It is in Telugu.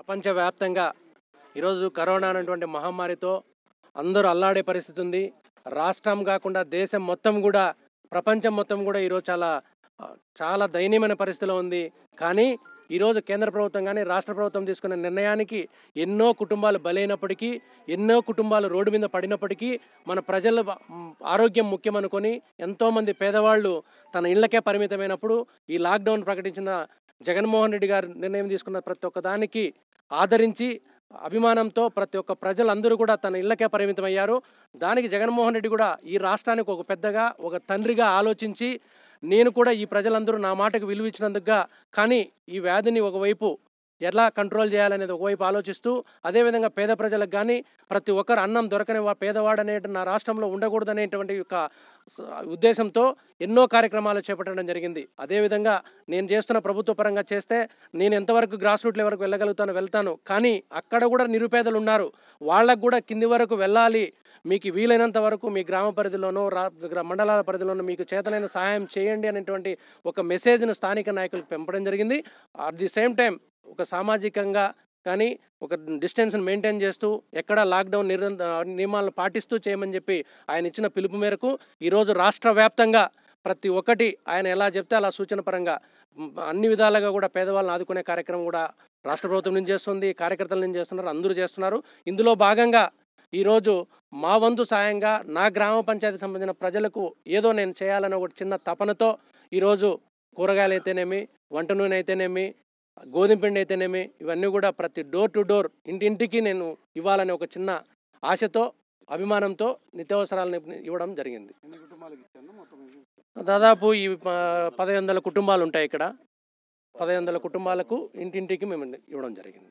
ప్రపంచవ్యాప్తంగా ఈరోజు కరోనా అనేటువంటి మహమ్మారితో అందరూ అల్లాడే పరిస్థితి ఉంది. రాష్ట్రం కాకుండా దేశం మొత్తం కూడా ప్రపంచం మొత్తం కూడా ఈరోజు చాలా చాలా దయనీయమైన పరిస్థితిలో ఉంది. కానీ ఈరోజు కేంద్ర ప్రభుత్వం కానీ రాష్ట్ర ప్రభుత్వం తీసుకున్న నిర్ణయానికి ఎన్నో కుటుంబాలు బలైనప్పటికీ ఎన్నో కుటుంబాలు రోడ్డు మీద పడినప్పటికీ మన ప్రజల ఆరోగ్యం ముఖ్యమనుకొని ఎంతోమంది పేదవాళ్ళు తన ఇళ్ళకే పరిమితమైనప్పుడు ఈ లాక్డౌన్ ప్రకటించిన జగన్మోహన్ రెడ్డి గారు నిర్ణయం తీసుకున్న ప్రతి ఒక్క దానికి ఆదరించి అభిమానంతో ప్రతి ఒక్క ప్రజలందరూ కూడా తన ఇళ్ళకే పరిమితమయ్యారు. దానికి జగన్మోహన్ రెడ్డి కూడా ఈ రాష్ట్రానికి ఒక పెద్దగా ఒక తండ్రిగా ఆలోచించి నేను కూడా ఈ ప్రజలందరూ నా మాటకు విలువ ఇచ్చినందుకుగా కానీ ఈ వ్యాధిని ఒకవైపు ఎలా కంట్రోల్ చేయాలనేది ఒకవైపు ఆలోచిస్తూ అదేవిధంగా పేద ప్రజలకు కానీ ప్రతి ఒక్కరు అన్నం దొరకని వా- పేదవాడనే నా రాష్ట్రంలో ఉండకూడదనేటువంటి ఒక ఉద్దేశంతో ఎన్నో కార్యక్రమాలు చేపట్టడం జరిగింది. అదేవిధంగా నేను చేస్తున్న ప్రభుత్వ పరంగా చేస్తే నేను ఎంతవరకు గ్రాస్ రూట్ లెవెల్కి వెళ్ళగలుగుతాను వెళ్తాను. కానీ అక్కడ కూడా నిరుపేదలు ఉన్నారు. వాళ్ళకు కూడా కింది వరకు వెళ్ళాలి. మీకు వీలైనంత వరకు మీ గ్రామ పరిధిలోనో రా మండలాల పరిధిలోనో మీకు చేతనైన సహాయం చేయండి అనేటువంటి ఒక మెసేజ్ను స్థానిక నాయకులకు పెంపడం జరిగింది. అట్ ది సేమ్ టైం ఒక సామాజికంగా కానీ ఒక డిస్టెన్స్ని మెయింటైన్ చేస్తూ ఎక్కడ లాక్డౌన్ నిర్ నియమాలను పాటిస్తూ చేయమని చెప్పి ఆయన ఇచ్చిన పిలుపు మేరకు ఈరోజు రాష్ట్ర వ్యాప్తంగా ప్రతి ఒక్కటి ఆయన ఎలా చెప్తే అలా సూచన పరంగా అన్ని విధాలుగా కూడా పేదవాళ్ళని ఆదుకునే కార్యక్రమం కూడా రాష్ట్ర ప్రభుత్వం నుంచి చేస్తుంది కార్యకర్తల నుంచి చేస్తున్నారు అందరూ చేస్తున్నారు. ఇందులో భాగంగా ఈరోజు మా వంతు సాయంగా నా గ్రామ పంచాయతీ సంబంధించిన ప్రజలకు ఏదో నేను చేయాలనే ఒక చిన్న తపనతో ఈరోజు కూరగాయలు అయితేనేమి వంట నూనె అయితేనేమి గోధుమ పిండి అయితేనేమి ఇవన్నీ కూడా ప్రతి డోర్ టు డోర్ ఇంటింటికి నేను ఇవ్వాలనే ఒక చిన్న ఆశతో అభిమానంతో నిత్యావసరాలను ఇవ్వడం జరిగింది? దాదాపు ఈ పదహైదు వందల కుటుంబాలు ఉంటాయి ఇక్కడ. పదహైదు వందల కుటుంబాలకు ఇంటింటికి మేము ఇవ్వడం జరిగింది.